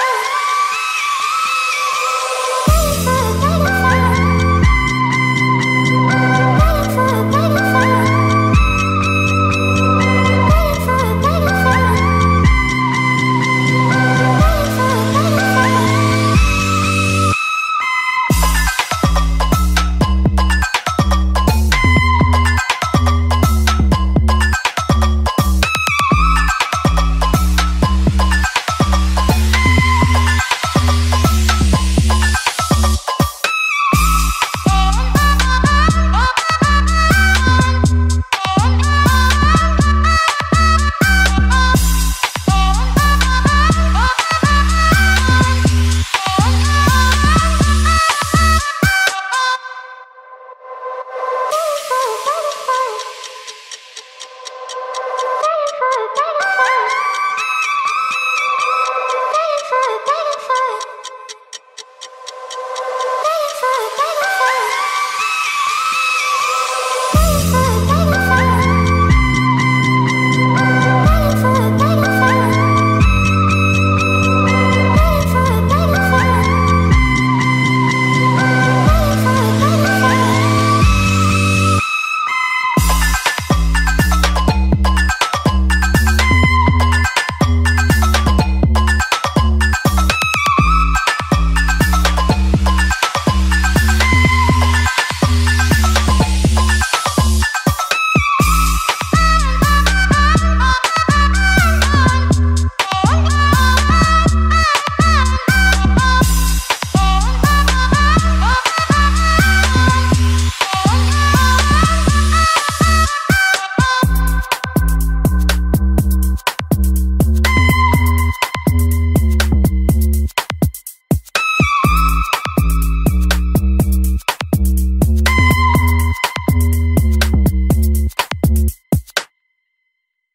Oh.